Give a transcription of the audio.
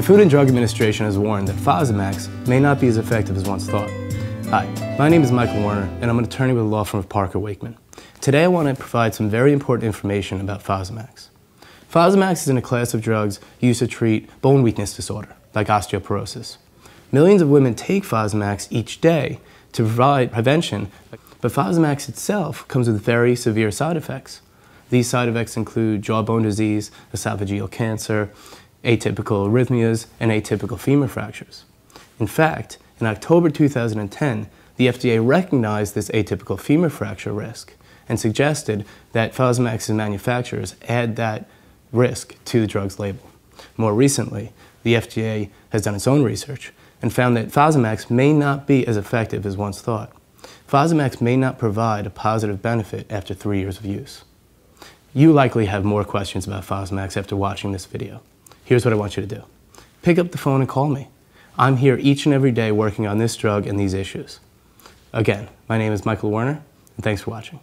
The Food and Drug Administration has warned that Fosamax may not be as effective as once thought. Hi, my name is Michael Werner, and I'm an attorney with the law firm of Parker Waichman. Today I want to provide some very important information about Fosamax. Fosamax is in a class of drugs used to treat bone weakness disorder, like osteoporosis. Millions of women take Fosamax each day to provide prevention, but Fosamax itself comes with very severe side effects. These side effects include jawbone disease, esophageal cancer, atypical arrhythmias, and atypical femur fractures. In fact, in October 2010, the FDA recognized this atypical femur fracture risk and suggested that Fosamax's manufacturers add that risk to the drug's label. More recently, the FDA has done its own research and found that Fosamax may not be as effective as once thought. Fosamax may not provide a positive benefit after three years of use. You likely have more questions about Fosamax after watching this video. Here's what I want you to do. Pick up the phone and call me. I'm here each and every day working on this drug and these issues. Again, my name is Michael Werner, and thanks for watching.